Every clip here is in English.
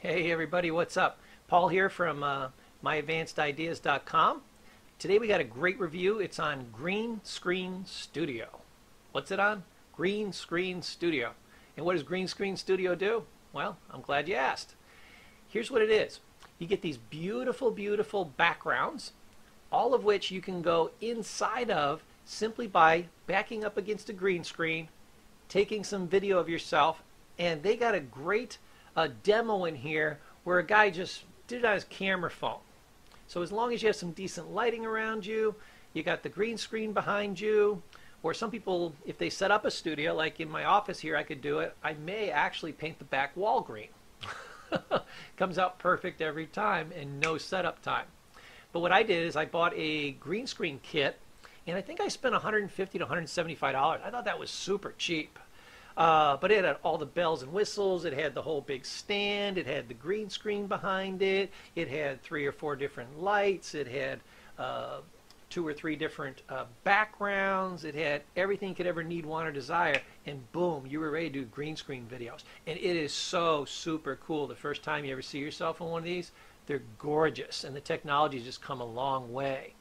Hey everybody, what's up? Paul here from uh, myadvancedideas.com. Today we got a great review. It's on Green Screen Studio. What's it on? Green Screen Studio. And what does Green Screen Studio do? Well, I'm glad you asked. Here's what it is. You get these beautiful, beautiful backgrounds, all of which you can go inside of simply by backing up against a green screen, taking some video of yourself, and they got a great a demo in here where a guy just did it on his camera phone. So as long as you have some decent lighting around you, you got the green screen behind you, or some people, if they set up a studio, like in my office here, I could do it. I may actually paint the back wall green. Comes out perfect every time and no setup time. But what I did is I bought a green screen kit, and I think I spent 150 to 175 dollars. I thought that was super cheap. Uh, but it had all the bells and whistles. It had the whole big stand. It had the green screen behind it. It had three or four different lights. It had uh, two or three different uh, backgrounds. It had everything you could ever need, want, or desire. And boom, you were ready to do green screen videos. And it is so super cool. The first time you ever see yourself on one of these, they're gorgeous. And the technology has just come a long way.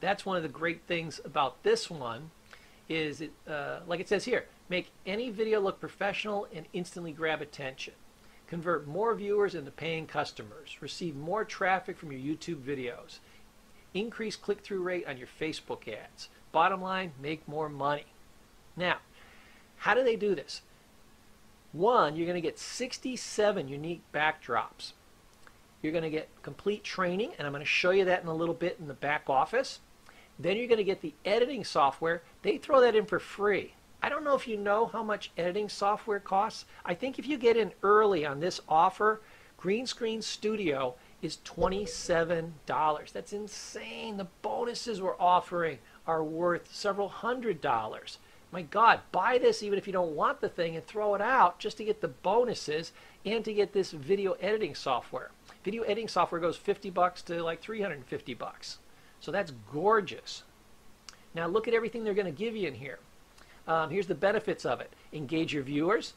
That's one of the great things about this one is, it, uh, like it says here, make any video look professional and instantly grab attention. Convert more viewers into paying customers. Receive more traffic from your YouTube videos. Increase click-through rate on your Facebook ads. Bottom line, make more money. Now, how do they do this? One, you're going to get 67 unique backdrops. You're going to get complete training, and I'm going to show you that in a little bit in the back office. Then you're going to get the editing software. They throw that in for free. I don't know if you know how much editing software costs. I think if you get in early on this offer, Green Screen Studio is $27. That's insane. The bonuses we're offering are worth several hundred dollars. My God, buy this even if you don't want the thing and throw it out just to get the bonuses and to get this video editing software. Video editing software goes 50 bucks to like 350 bucks. So that's gorgeous. Now look at everything they're going to give you in here. Um, here's the benefits of it. Engage your viewers,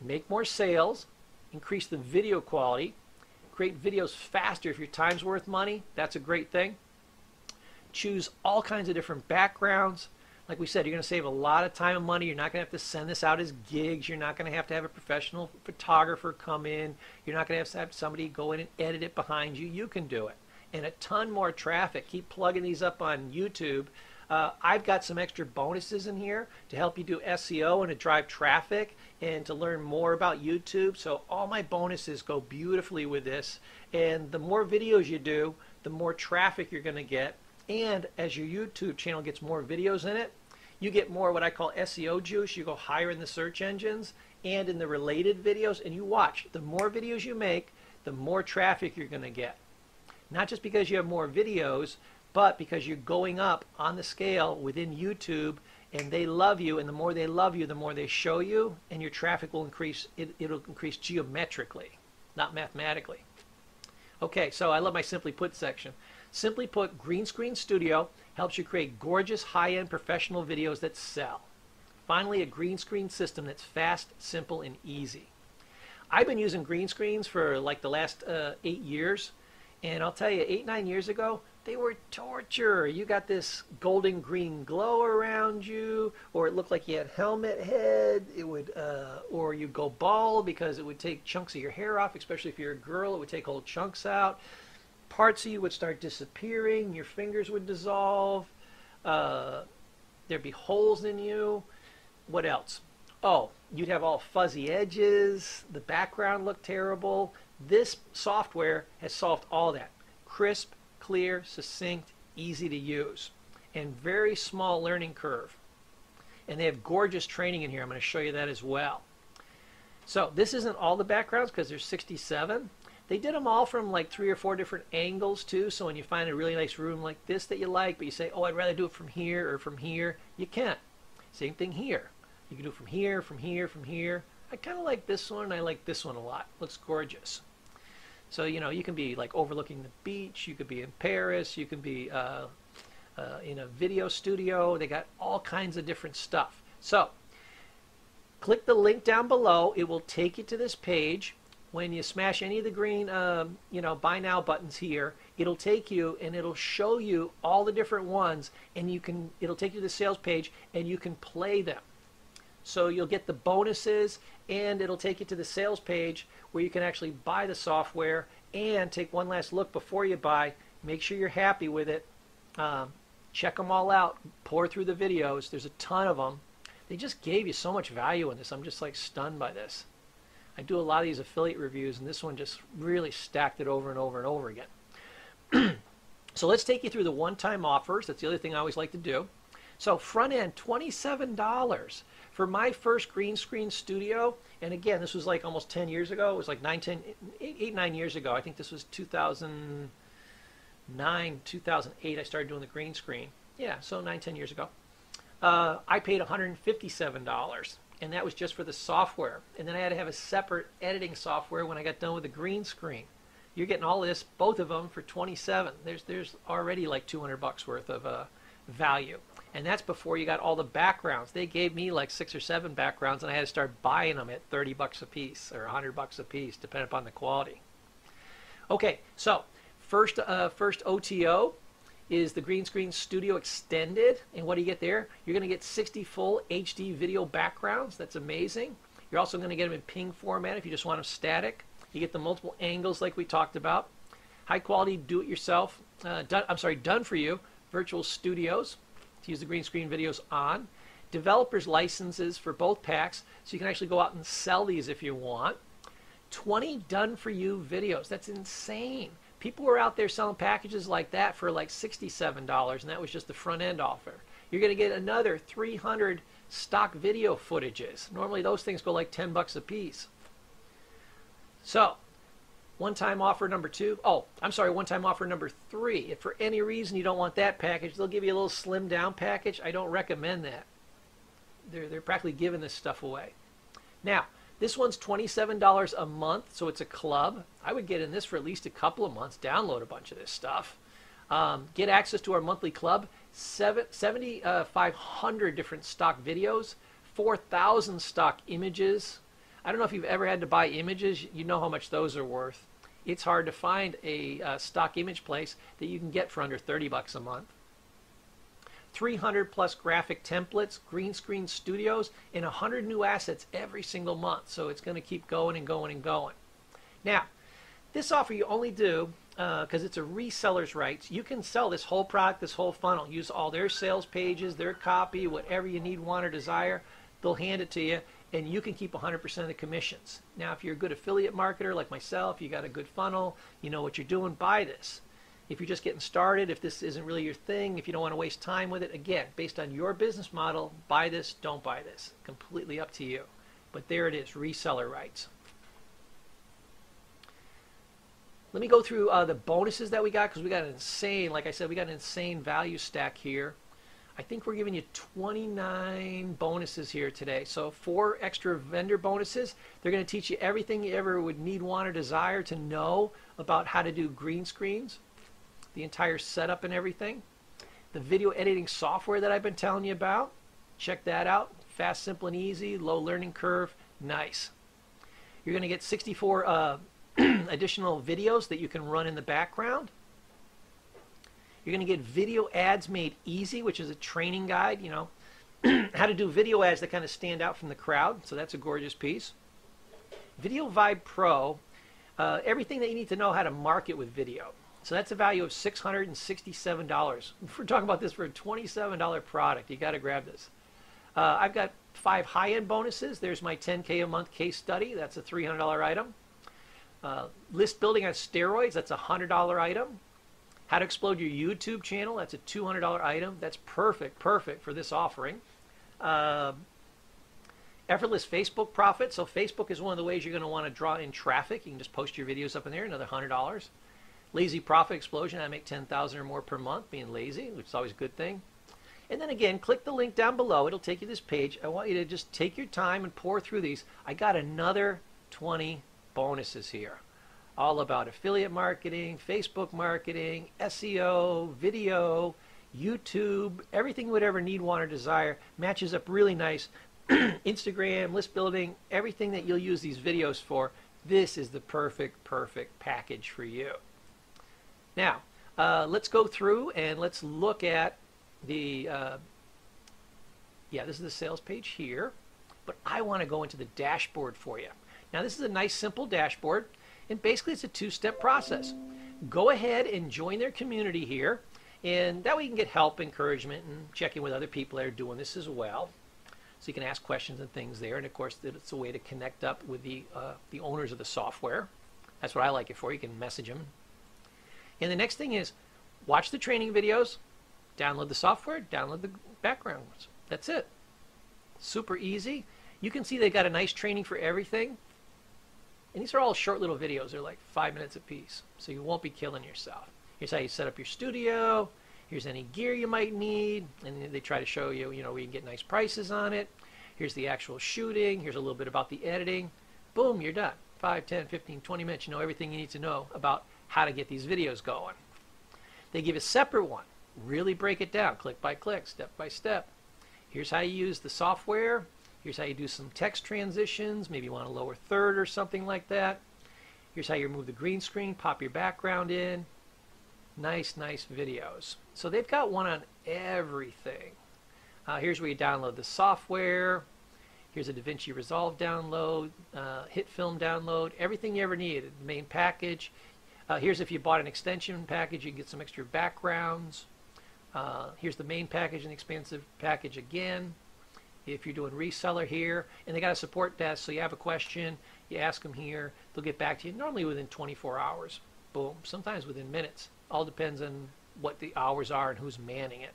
make more sales, increase the video quality, create videos faster if your time's worth money. That's a great thing. Choose all kinds of different backgrounds. Like we said, you're going to save a lot of time and money. You're not going to have to send this out as gigs. You're not going to have to have a professional photographer come in. You're not going to have to have somebody go in and edit it behind you. You can do it and a ton more traffic. Keep plugging these up on YouTube. Uh, I've got some extra bonuses in here to help you do SEO and to drive traffic and to learn more about YouTube. So all my bonuses go beautifully with this. And the more videos you do, the more traffic you're going to get. And as your YouTube channel gets more videos in it, you get more what I call SEO juice. You go higher in the search engines and in the related videos. And you watch. The more videos you make, the more traffic you're going to get. Not just because you have more videos, but because you're going up on the scale within YouTube and they love you and the more they love you the more they show you and your traffic will increase it, it'll increase geometrically not mathematically. Okay so I love my simply put section. Simply put green screen studio helps you create gorgeous high-end professional videos that sell. Finally a green screen system that's fast simple and easy. I've been using green screens for like the last uh, eight years and I'll tell you, eight, nine years ago, they were torture. You got this golden green glow around you, or it looked like you had helmet head. It would, uh, or you'd go bald because it would take chunks of your hair off, especially if you're a girl. It would take whole chunks out. Parts of you would start disappearing. Your fingers would dissolve. Uh, there'd be holes in you. What else? Oh, you'd have all fuzzy edges. The background looked terrible. This software has solved all that. Crisp, clear, succinct, easy to use, and very small learning curve. And they have gorgeous training in here. I'm going to show you that as well. So this isn't all the backgrounds because there's 67. They did them all from like three or four different angles too. So when you find a really nice room like this that you like, but you say, oh, I'd rather do it from here or from here, you can't. Same thing here. You can do it from here, from here, from here. I kind of like this one. I like this one a lot. Looks gorgeous. So, you know, you can be like overlooking the beach, you could be in Paris, you can be uh, uh, in a video studio. They got all kinds of different stuff. So, click the link down below. It will take you to this page. when you smash any of the green, um, you know, buy now buttons here, it'll take you and it'll show you all the different ones, and you can, it'll take you to the sales page, and you can play them. So you'll get the bonuses, and it'll take you to the sales page where you can actually buy the software and take one last look before you buy. Make sure you're happy with it. Um, check them all out. Pore through the videos. There's a ton of them. They just gave you so much value in this. I'm just like stunned by this. I do a lot of these affiliate reviews, and this one just really stacked it over and over and over again. so let's take you through the one-time offers. That's the other thing I always like to do. So front end, $27 for my first green screen studio. And again, this was like almost 10 years ago. It was like 9, 10, 8, 8 9 years ago. I think this was 2009, 2008. I started doing the green screen. Yeah, so 9, 10 years ago. Uh, I paid $157 and that was just for the software. And then I had to have a separate editing software when I got done with the green screen. You're getting all this, both of them, for 27. There's there's already like 200 bucks worth of uh, value, and that's before you got all the backgrounds. They gave me like six or seven backgrounds, and I had to start buying them at 30 bucks a piece or 100 bucks a piece, depending upon the quality. Okay, so first uh, first OTO is the Green Screen Studio Extended. And what do you get there? You're going to get 60 full HD video backgrounds. That's amazing. You're also going to get them in ping format if you just want them static. You get the multiple angles like we talked about. High quality do-it-yourself, uh, I'm sorry, done for you, virtual studios to use the green screen videos on. Developers licenses for both packs, so you can actually go out and sell these if you want. 20 done for you videos. That's insane. People were out there selling packages like that for like $67, and that was just the front end offer. You're going to get another 300 stock video footages. Normally those things go like 10 bucks a piece. So, one-time offer number two. Oh, I'm sorry, one-time offer number three. If for any reason you don't want that package, they'll give you a little slim down package. I don't recommend that. They're, they're practically giving this stuff away. Now, this one's $27 a month, so it's a club. I would get in this for at least a couple of months, download a bunch of this stuff. Um, get access to our monthly club, 7,500 uh, different stock videos, 4,000 stock images. I don't know if you've ever had to buy images. You know how much those are worth. It's hard to find a uh, stock image place that you can get for under 30 bucks a month. 300 plus graphic templates, green screen studios, and 100 new assets every single month. So it's going to keep going and going and going. Now, this offer you only do because uh, it's a reseller's rights. You can sell this whole product, this whole funnel, use all their sales pages, their copy, whatever you need, want, or desire. They'll hand it to you, and you can keep 100% of the commissions. Now, if you're a good affiliate marketer like myself, you got a good funnel, you know what you're doing, buy this. If you're just getting started, if this isn't really your thing, if you don't want to waste time with it, again, based on your business model, buy this, don't buy this. Completely up to you. But there it is, reseller rights. Let me go through uh, the bonuses that we got because we got an insane, like I said, we got an insane value stack here. I think we're giving you 29 bonuses here today. So four extra vendor bonuses. They're going to teach you everything you ever would need, want, or desire to know about how to do green screens the entire setup and everything. The video editing software that I've been telling you about, check that out. Fast, simple, and easy, low learning curve, nice. You're going to get 64 uh, additional videos that you can run in the background. You're going to get video ads made easy, which is a training guide, you know, how to do video ads that kind of stand out from the crowd. So that's a gorgeous piece. Video Vibe Pro, uh, everything that you need to know how to market with video. So that's a value of $667. If we're talking about this for a $27 product, you got to grab this. Uh, I've got five high-end bonuses. There's my 10K a month case study. That's a $300 item. Uh, list building on steroids. That's a $100 item. How to explode your YouTube channel. That's a $200 item. That's perfect, perfect for this offering. Uh, effortless Facebook profit. So Facebook is one of the ways you're going to want to draw in traffic. You can just post your videos up in there. Another $100. Lazy profit explosion. I make 10,000 or more per month being lazy, which is always a good thing. And then again, click the link down below. It'll take you to this page. I want you to just take your time and pore through these. I got another 20 bonuses here. All about affiliate marketing, Facebook marketing, SEO, video, YouTube, everything you would ever need, want, or desire matches up really nice. Instagram, list building, everything that you'll use these videos for this is the perfect, perfect package for you. Now, uh, let's go through and let's look at the, uh, yeah, this is the sales page here, but I want to go into the dashboard for you. Now, this is a nice, simple dashboard, and basically it's a two-step process. Go ahead and join their community here, and that way you can get help, encouragement, and check in with other people that are doing this as well. So you can ask questions and things there, and of course, it's a way to connect up with the, uh, the owners of the software. That's what I like it for. You can message them. And the next thing is watch the training videos, download the software, download the backgrounds. That's it. Super easy. You can see they got a nice training for everything. And these are all short little videos. They're like five minutes a piece. So you won't be killing yourself. Here's how you set up your studio. Here's any gear you might need. And they try to show you, you know, where you can get nice prices on it. Here's the actual shooting. Here's a little bit about the editing. Boom, you're done. 5, 10, 15, 20 minutes. You know everything you need to know about how to get these videos going. They give a separate one. Really break it down, click by click, step by step. Here's how you use the software. Here's how you do some text transitions. Maybe you want a lower third or something like that. Here's how you remove the green screen, pop your background in. Nice, nice videos. So they've got one on everything. Uh, here's where you download the software. Here's a DaVinci Resolve download, uh, HitFilm download, everything you ever need. The main package. Uh, here's if you bought an extension package, you get some extra backgrounds. Uh, here's the main package and the expansive package again. If you're doing reseller here, and they got a support desk, so you have a question, you ask them here, they'll get back to you normally within 24 hours. Boom, sometimes within minutes. All depends on what the hours are and who's manning it.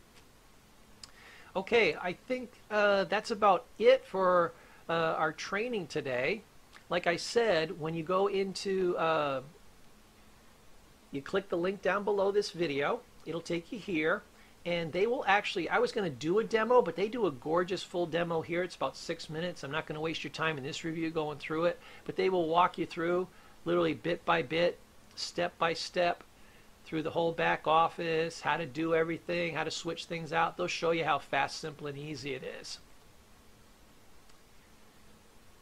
Okay, I think uh, that's about it for uh, our training today. Like I said, when you go into uh, you click the link down below this video. It'll take you here. And they will actually, I was going to do a demo, but they do a gorgeous full demo here. It's about six minutes. I'm not going to waste your time in this review going through it. But they will walk you through literally bit by bit, step by step, through the whole back office, how to do everything, how to switch things out. They'll show you how fast, simple, and easy it is.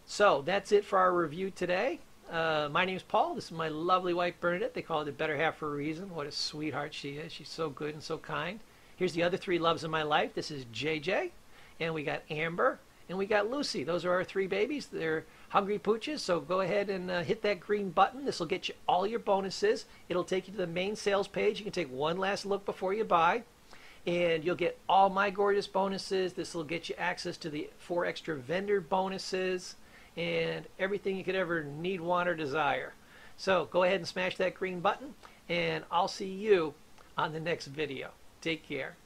So that's it for our review today. Uh, my name is Paul. This is my lovely wife, Bernadette. They call her the better half for a reason. What a sweetheart she is. She's so good and so kind. Here's the other three loves in my life. This is JJ, and we got Amber, and we got Lucy. Those are our three babies. They're hungry pooches, so go ahead and uh, hit that green button. This will get you all your bonuses. It'll take you to the main sales page. You can take one last look before you buy, and you'll get all my gorgeous bonuses. This will get you access to the four extra vendor bonuses and everything you could ever need, want, or desire. So go ahead and smash that green button, and I'll see you on the next video. Take care.